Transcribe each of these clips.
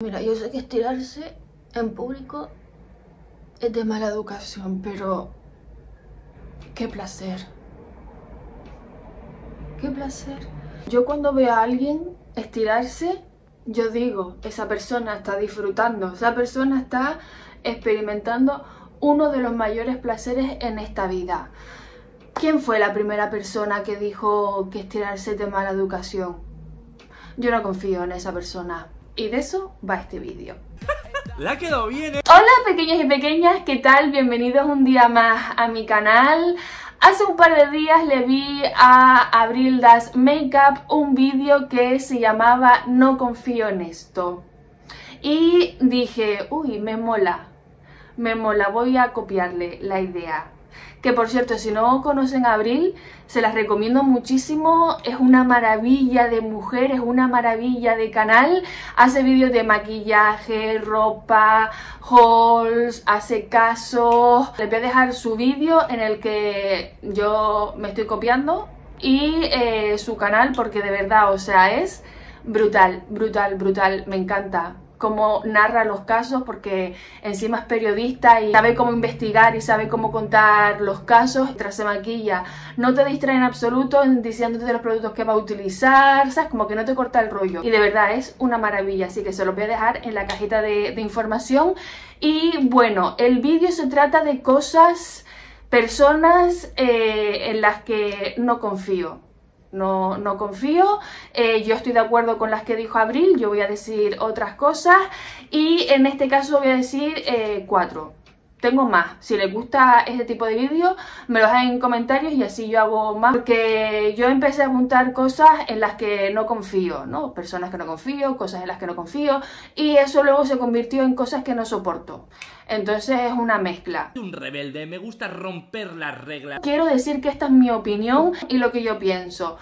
Mira, yo sé que estirarse en público es de mala educación, pero qué placer. Qué placer. Yo cuando veo a alguien estirarse, yo digo, esa persona está disfrutando, esa persona está experimentando uno de los mayores placeres en esta vida. ¿Quién fue la primera persona que dijo que estirarse es de mala educación? Yo no confío en esa persona. Y de eso va este vídeo. La quedó bien, ¿eh? Hola pequeños y pequeñas, ¿qué tal? Bienvenidos un día más a mi canal. Hace un par de días le vi a Abril Das Makeup un vídeo que se llamaba No confío en esto. Y dije, uy, me mola, me mola, voy a copiarle la idea que por cierto, si no conocen a Abril, se las recomiendo muchísimo, es una maravilla de mujer, es una maravilla de canal, hace vídeos de maquillaje, ropa, hauls, hace casos, les voy a dejar su vídeo en el que yo me estoy copiando y eh, su canal porque de verdad, o sea, es brutal, brutal, brutal, me encanta cómo narra los casos porque encima es periodista y sabe cómo investigar y sabe cómo contar los casos tras se maquilla. No te distrae en absoluto diciéndote los productos que va a utilizar, ¿sabes? Como que no te corta el rollo. Y de verdad es una maravilla, así que se los voy a dejar en la cajita de, información. Y bueno, el vídeo se trata de cosas, personas eh, en las que no confío no, no confío, eh, yo estoy de acuerdo con las que dijo Abril, yo voy a decir otras cosas y en este caso voy a decir eh, cuatro. Tengo más, si les gusta este tipo de vídeos me lo dejan en comentarios y así yo hago más porque yo empecé a apuntar cosas en las que no confío, ¿no? Personas que no confío, cosas en las que no confío y eso luego se convirtió en cosas que no soporto. Entonces es una mezcla. Un rebelde, me gusta romper las reglas. Quiero decir que esta es mi opinión y lo que yo pienso.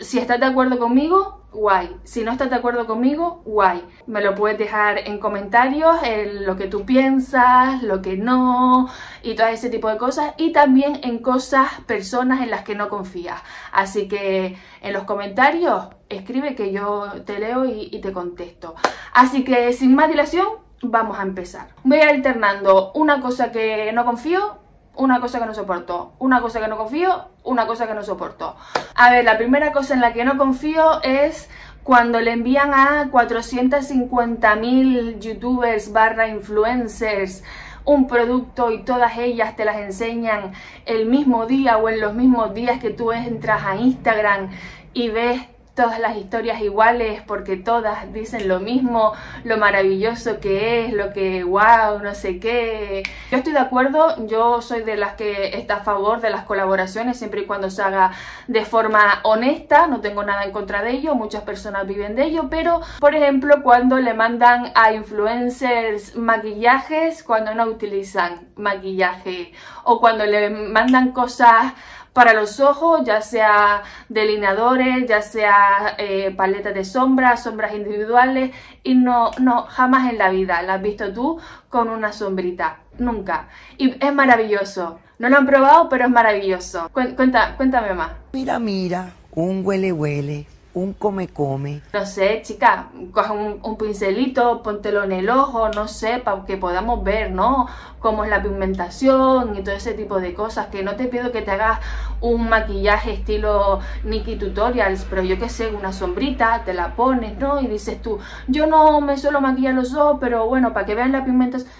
Si estás de acuerdo conmigo, guay. Si no estás de acuerdo conmigo, guay. Me lo puedes dejar en comentarios, lo que tú piensas, lo que no, y todo ese tipo de cosas. Y también en cosas, personas en las que no confías. Así que en los comentarios escribe que yo te leo y, y te contesto. Así que sin más dilación, vamos a empezar. Voy alternando una cosa que no confío, una cosa que no soporto, una cosa que no confío, una cosa que no soporto. A ver, la primera cosa en la que no confío es cuando le envían a 450.000 youtubers barra influencers un producto y todas ellas te las enseñan el mismo día o en los mismos días que tú entras a Instagram y ves todas las historias iguales porque todas dicen lo mismo, lo maravilloso que es, lo que wow, no sé qué. Yo estoy de acuerdo, yo soy de las que está a favor de las colaboraciones siempre y cuando se haga de forma honesta, no tengo nada en contra de ello, muchas personas viven de ello, pero por ejemplo cuando le mandan a influencers maquillajes cuando no utilizan maquillaje o cuando le mandan cosas para los ojos, ya sea delineadores, ya sea eh, paletas de sombras, sombras individuales y no, no, jamás en la vida la has visto tú con una sombrita, nunca. Y es maravilloso. No lo han probado, pero es maravilloso. Cuéntame más. Mira, mira, un huele huele un come come. No sé, chica, coge un, pincelito, póntelo en el ojo, no sé, para que podamos ver, ¿no? Cómo es la pigmentación y todo ese tipo de cosas. Que no te pido que te hagas un maquillaje estilo Nikki Tutorials, pero yo que sé, una sombrita, te la pones, ¿no? Y dices tú, yo no me suelo maquillar los ojos, pero bueno, para que vean la pigmentación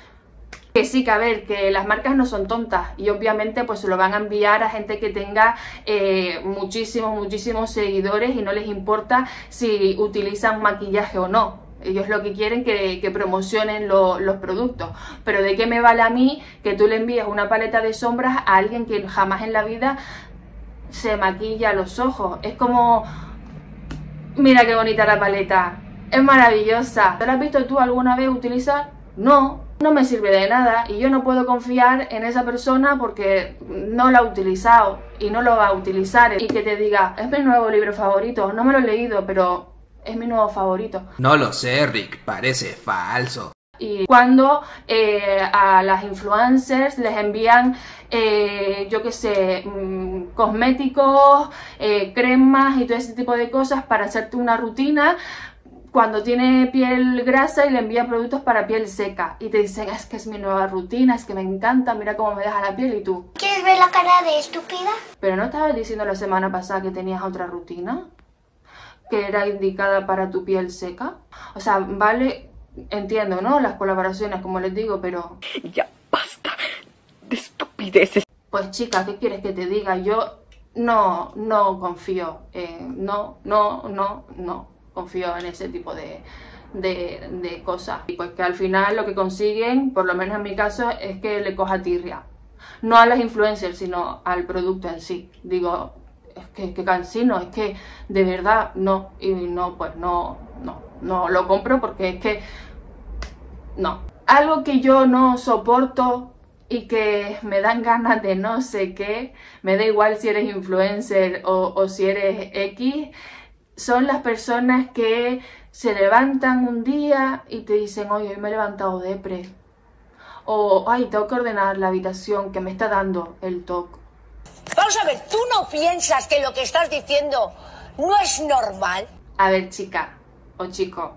que sí, que a ver, que las marcas no son tontas y obviamente pues se lo van a enviar a gente que tenga eh, muchísimos, muchísimos seguidores y no les importa si utilizan maquillaje o no. Ellos lo que quieren que, que promocionen los productos. Pero ¿de qué me vale a mí que tú le envíes una paleta de sombras a alguien que jamás en la vida se maquilla los ojos? Es como... Mira qué bonita la paleta. Es maravillosa. ¿Te la has visto tú alguna vez utilizar? No, no me sirve de nada y yo no puedo confiar en esa persona porque no la ha utilizado y no lo va a utilizar y que te diga, es mi nuevo libro favorito, no me lo he leído, pero es mi nuevo favorito. No lo sé, Rick, parece falso. Y cuando eh, a las influencers les envían, eh, yo qué sé, mm, cosméticos, eh, cremas y todo ese tipo de cosas para hacerte una rutina, cuando tiene piel grasa y le envía productos para piel seca y te dicen es que es mi nueva rutina, es que me encanta, mira cómo me deja la piel y tú. ¿Quieres ver la cara de estúpida? Pero no estabas diciendo la semana pasada que tenías otra rutina que era indicada para tu piel seca. O sea, vale, entiendo, ¿no? Las colaboraciones, como les digo, pero... Ya basta de estupideces. Pues chica, ¿qué quieres que te diga? Yo no, no confío, en- no, no, no, no confío en ese tipo de, de, cosas. Y pues que al final lo que consiguen, por lo menos en mi caso, es que le coja tirria. No a las influencers, sino al producto en sí. Digo, es que, que cansino, es que de verdad no, y no, pues no, no, no lo compro porque es que no. Algo que yo no soporto y que me dan ganas de no sé qué, me da igual si eres influencer o, o si eres X, son las personas que se levantan un día y te dicen, oye, hoy me he levantado depre. O, ay, tengo que ordenar la habitación que me está dando el TOC. Vamos a ver, ¿tú no piensas que lo que estás diciendo no es normal? A ver, chica o chico,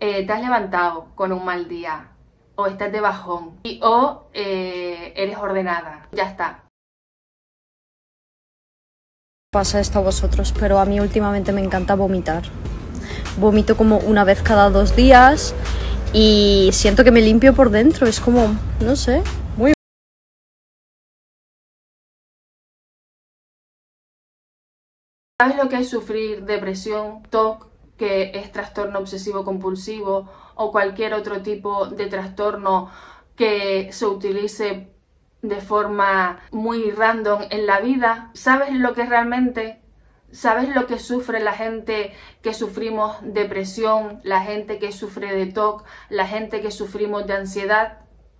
eh, te has levantado con un mal día, o estás de bajón, y, o eh, eres ordenada. Ya está. Pasa esto a vosotros, pero a mí últimamente me encanta vomitar. Vomito como una vez cada dos días y siento que me limpio por dentro. Es como, no sé, muy ¿Sabes lo que es sufrir depresión, TOC, que es trastorno obsesivo compulsivo o cualquier otro tipo de trastorno que se utilice de forma muy random en la vida? ¿Sabes lo que realmente? ¿Sabes lo que sufre la gente que sufrimos depresión, la gente que sufre de TOC, la gente que sufrimos de ansiedad?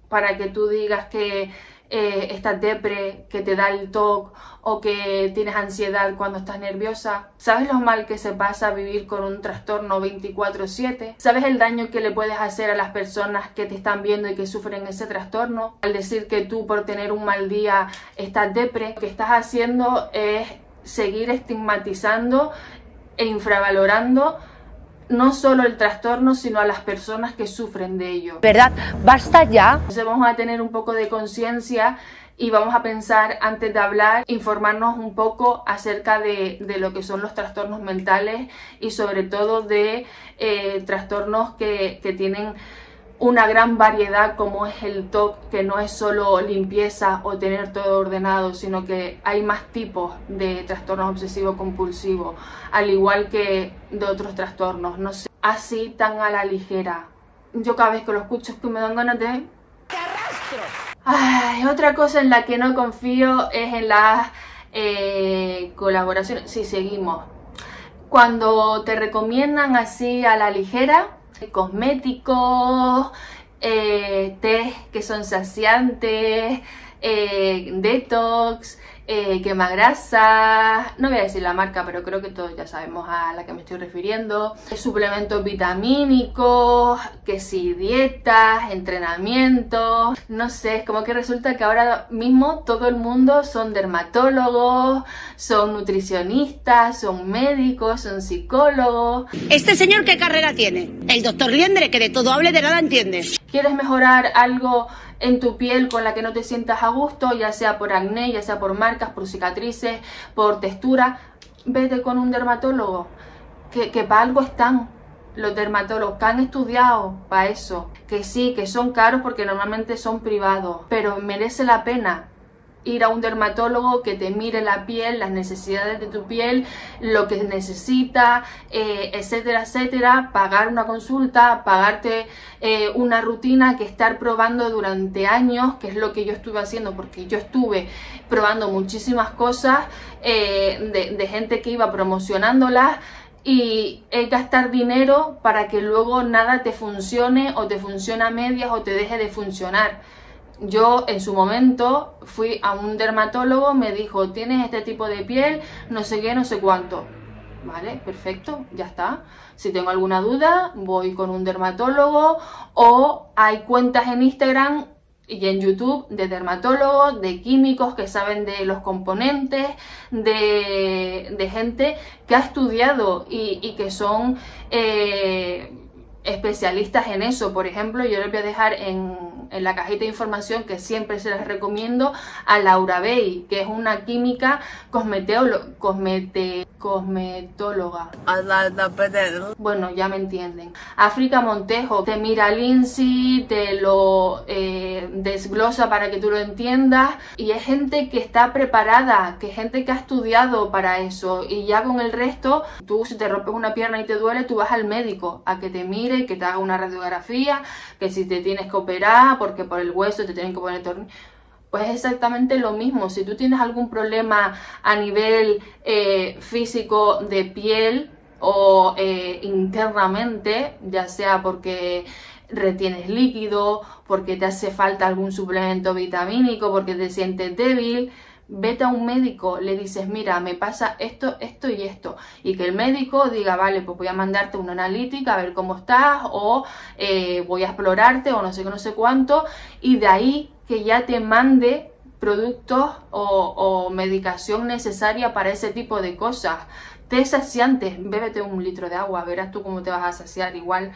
Para que tú digas que eh, estás depre, que te da el TOC o que tienes ansiedad cuando estás nerviosa. ¿Sabes lo mal que se pasa vivir con un trastorno 24/7? ¿Sabes el daño que le puedes hacer a las personas que te están viendo y que sufren ese trastorno? Al decir que tú por tener un mal día estás depre, lo que estás haciendo es seguir estigmatizando e infravalorando no solo el trastorno, sino a las personas que sufren de ello. ¿Verdad? Basta ya. Entonces vamos a tener un poco de conciencia y vamos a pensar antes de hablar, informarnos un poco acerca de, de lo que son los trastornos mentales y sobre todo de eh, trastornos que, que tienen una gran variedad como es el TOC, que no es solo limpieza o tener todo ordenado, sino que hay más tipos de trastornos obsesivos compulsivos, al igual que de otros trastornos, no sé, así tan a la ligera. Yo cada vez que lo escucho es que me dan ganas de... Ay, otra cosa en la que no confío es en las eh, colaboraciones. Sí, seguimos. Cuando te recomiendan así a la ligera, cosméticos, eh, test que son saciantes, eh, detox, eh, quema grasa, no voy a decir la marca, pero creo que todos ya sabemos a la que me estoy refiriendo, suplementos vitamínicos, que si dietas, entrenamientos, no sé, es como que resulta que ahora mismo todo el mundo son dermatólogos, son nutricionistas, son médicos, son psicólogos, ¿Este señor qué carrera tiene? El doctor Liendre, que de todo hable de nada entiende. ¿Quieres mejorar algo en tu piel con la que no te sientas a gusto, ya sea por acné, ya sea por marcas, por cicatrices, por textura? Vete con un dermatólogo, que, que para algo están los dermatólogos, que han estudiado para eso, que sí, que son caros porque normalmente son privados, pero merece la pena ir a un dermatólogo que te mire la piel, las necesidades de tu piel, lo que necesita, eh, etcétera, etcétera, pagar una consulta, pagarte eh, una rutina que estar probando durante años, que es lo que yo estuve haciendo, porque yo estuve probando muchísimas cosas eh, de, de gente que iba promocionándolas y es gastar dinero para que luego nada te funcione o te funcione a medias o te deje de funcionar. Yo en su momento fui a un dermatólogo, me dijo, tienes este tipo de piel, no sé qué, no sé cuánto. Vale, perfecto, ya está. Si tengo alguna duda, voy con un dermatólogo o hay cuentas en Instagram y en YouTube de dermatólogos, de químicos que saben de los componentes, de, de gente que ha estudiado y, y que son eh, especialistas en eso. Por ejemplo, yo les voy a dejar en, en la cajita de información que siempre se les recomiendo a Laura Bey, que es una química cosmete- cosmetóloga. Bueno, ya me entienden. África Montejo te mira Lindsay, te lo eh, desglosa para que tú lo entiendas y es gente que está preparada, que es gente que ha estudiado para eso y ya con el resto, tú si te rompes una pierna y te duele, tú vas al médico a que te mire, que te haga una radiografía, que si te tienes que operar porque por el hueso te tienen que poner. Pues es exactamente lo mismo. Si tú tienes algún problema a nivel eh, físico de piel o eh, internamente, ya sea porque retienes líquido, porque te hace falta algún suplemento vitamínico, porque te sientes débil, vete a un médico, le dices, mira, me pasa esto, esto y esto. Y que el médico diga, vale, pues voy a mandarte una analítica a ver cómo estás, o eh, voy a explorarte, o no sé qué, no sé cuánto, y de ahí que ya te mande productos o, medicación necesaria para ese tipo de cosas. Té saciantes, bébete un litro de agua, verás tú cómo te vas a saciar igual.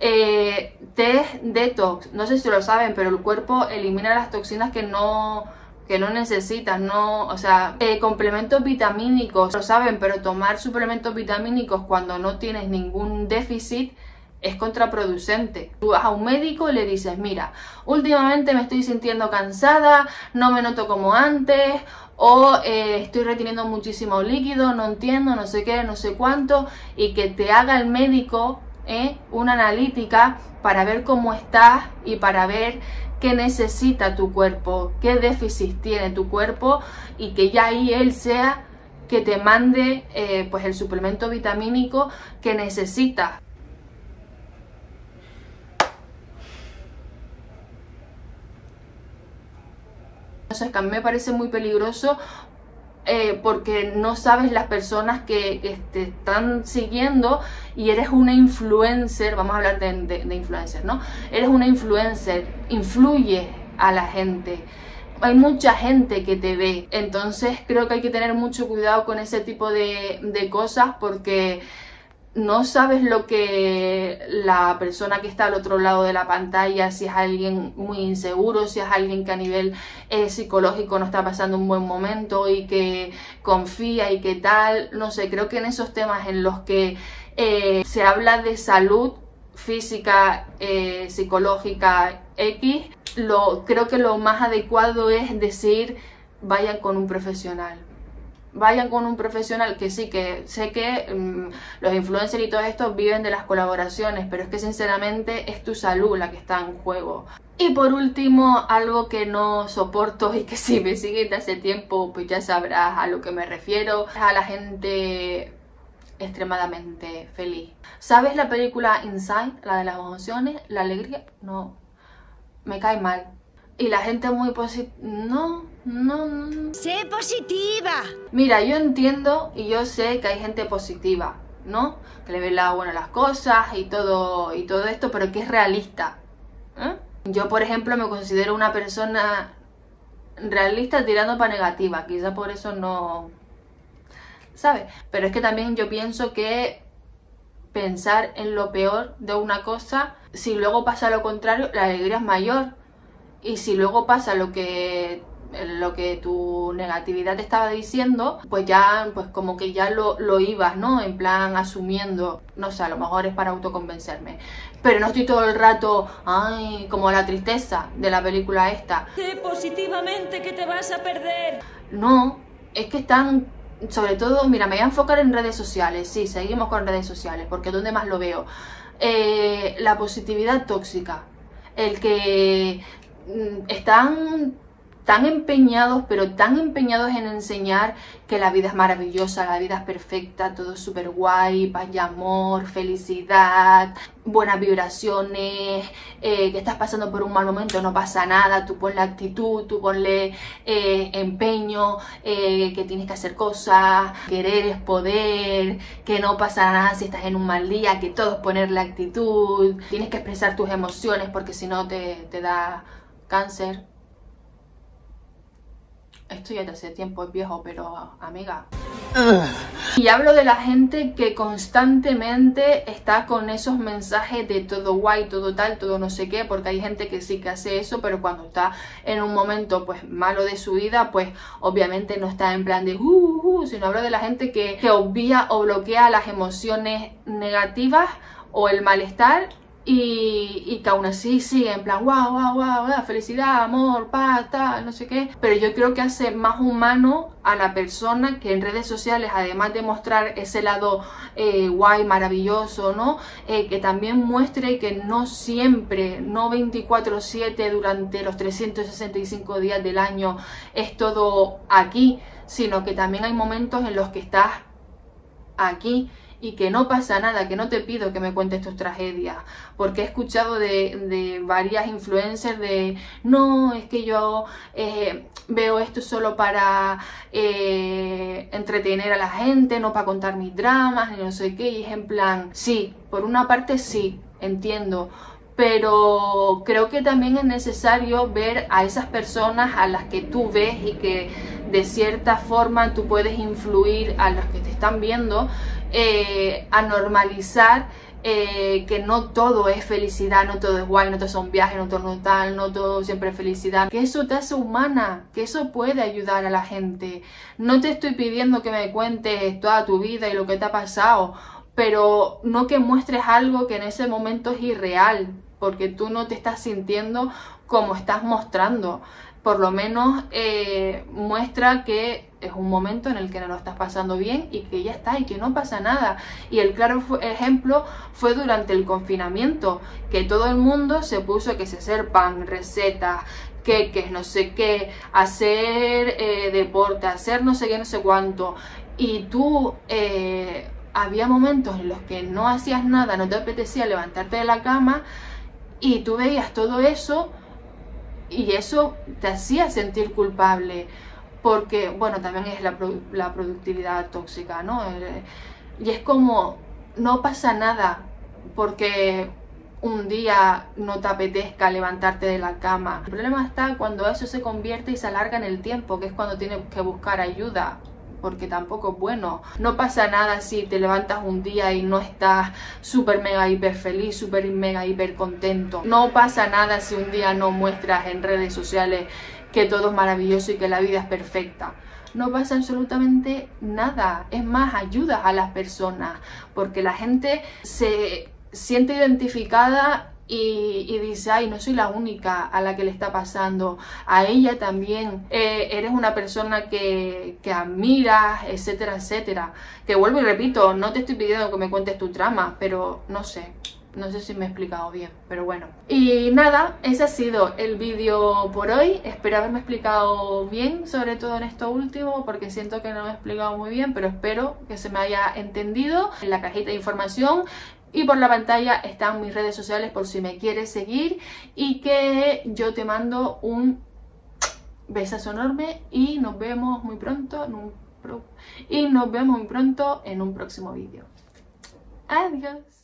Eh, té detox, no sé si lo saben, pero el cuerpo elimina las toxinas que no que no necesitas, no, o sea, eh, complementos vitamínicos, lo saben, pero tomar suplementos vitamínicos cuando no tienes ningún déficit es contraproducente. Tú vas a un médico y le dices, mira, últimamente me estoy sintiendo cansada, no me noto como antes, o eh, estoy reteniendo muchísimo líquido, no entiendo, no sé qué, no sé cuánto, y que te haga el médico ¿eh? una analítica para ver cómo estás y para ver qué necesita tu cuerpo, qué déficit tiene tu cuerpo y que ya ahí él sea que te mande eh, pues el suplemento vitamínico que necesitas. Sea, que a mí me parece muy peligroso eh, porque no sabes las personas que, te están siguiendo y eres una influencer, vamos a hablar de, de, influencer, ¿no? Eres una influencer, influye a la gente. Hay mucha gente que te ve, entonces creo que hay que tener mucho cuidado con ese tipo de cosas porque no sabes lo que la persona que está al otro lado de la pantalla, si es alguien muy inseguro, si es alguien que a nivel eh, psicológico no está pasando un buen momento y que confía y que tal, no sé, creo que en esos temas en los que eh, se habla de salud física, eh, psicológica, X, lo, creo que lo más adecuado es decir, vayan con un profesional vayan con un profesional que sí, que sé que um, los influencers y todo esto viven de las colaboraciones, pero es que sinceramente es tu salud la que está en juego. Y por último, algo que no soporto y que si me sigues de hace tiempo, pues ya sabrás a lo que me refiero, a la gente extremadamente feliz. ¿Sabes la película Inside, la de las emociones, la alegría? No, me cae mal. Y la gente muy positiva. No, no, no. ¡Sé positiva! Mira, yo entiendo y yo sé que hay gente positiva, ¿no? Que le ve el lado bueno a las cosas y todo, y todo esto, pero que es realista. ¿eh? Yo, por ejemplo, me considero una persona realista tirando para negativa. Quizá por eso no. ¿Sabes? Pero es que también yo pienso que pensar en lo peor de una cosa, si luego pasa lo contrario, la alegría es mayor. Y si luego pasa lo que lo que tu negatividad te estaba diciendo, pues ya, pues como que ya lo, lo ibas, ¿no? En plan asumiendo, no sé, a lo mejor es para autoconvencerme. Pero no estoy todo el rato, ay, como la tristeza de la película esta. Sé positivamente que te vas a perder. No, es que están, sobre todo, mira, me voy a enfocar en redes sociales, sí, seguimos con redes sociales, porque ¿dónde más lo veo? Eh, la positividad tóxica, el que están tan empeñados, pero tan empeñados en enseñar que la vida es maravillosa, la vida es perfecta, todo es súper guay, paz y amor, felicidad, buenas vibraciones, eh, que estás pasando por un mal momento, no pasa nada, tú ponle actitud, tú ponle eh, empeño, eh, que tienes que hacer cosas, querer es poder, que no pasa nada si estás en un mal día, que todo es ponerle actitud, tienes que expresar tus emociones porque si no te, te da cáncer. Esto ya de hace tiempo es viejo, pero amiga. Y hablo de la gente que constantemente está con esos mensajes de todo guay, todo tal, todo no sé qué, porque hay gente que sí que hace eso, pero cuando está en un momento pues malo de su vida, pues obviamente no está en plan de uh, uh, uh sino hablo de la gente que, que obvia o bloquea las emociones negativas o el malestar y, y, que aún así sigue en plan, wow, wow, wow, felicidad, amor, paz, tal, no sé qué. Pero yo creo que hace más humano a la persona que en redes sociales, además de mostrar ese lado eh, guay, maravilloso, ¿no? Eh, que también muestre que no siempre, no 24/7 durante los 365 días del año es todo aquí, sino que también hay momentos en los que estás aquí y que no pasa nada, que no te pido que me cuentes tus tragedias, porque he escuchado de, de varias influencers de, no, es que yo eh, veo esto solo para eh, entretener a la gente, no para contar mis dramas, ni no sé qué, y es en plan, sí, por una parte sí, entiendo, pero creo que también es necesario ver a esas personas a las que tú ves y que de cierta forma tú puedes influir a las que te están viendo eh, a normalizar eh, que no todo es felicidad, no todo es guay, no todo son viajes, no todo es tal, no todo siempre es felicidad. Que eso te hace humana, que eso puede ayudar a la gente. No te estoy pidiendo que me cuentes toda tu vida y lo que te ha pasado, pero no que muestres algo que en ese momento es irreal porque tú no te estás sintiendo como estás mostrando. Por lo menos eh, muestra que es un momento en el que no lo estás pasando bien y que ya está y que no pasa nada. Y el claro ejemplo fue durante el confinamiento, que todo el mundo se puso que se hacer pan, recetas, queques, no sé qué, hacer eh, deporte, hacer no sé qué, no sé cuánto. Y tú... Eh, había momentos en los que no hacías nada, no te apetecía levantarte de la cama y tú veías todo eso y eso te hacía sentir culpable porque, bueno, también es la, la productividad tóxica, ¿no? Eh, y es como, no pasa nada porque un día no te apetezca levantarte de la cama. El problema está cuando eso se convierte y se alarga en el tiempo, que es cuando tienes que buscar ayuda porque tampoco es bueno. No pasa nada si te levantas un día y no estás súper mega hiper feliz, súper mega hiper contento. No pasa nada si un día no muestras en redes sociales que todo es maravilloso y que la vida es perfecta. No pasa absolutamente nada. Es más, ayudas a las personas porque la gente se siente identificada y, dice, ay, no soy la única a la que le está pasando, a ella también, eh, eres una persona que, que admiras, etcétera, etcétera. Que vuelvo y repito, no te estoy pidiendo que me cuentes tu trama, pero no sé, no sé si me he explicado bien, pero bueno. Y nada, ese ha sido el vídeo por hoy. Espero haberme explicado bien, sobre todo en esto último, porque siento que no me he explicado muy bien, pero espero que se me haya entendido. En la cajita de información y por la pantalla están mis redes sociales por si me quieres seguir y que yo te mando un besazo enorme y nos vemos muy pronto en un y nos vemos muy pronto en un próximo vídeo. Adiós.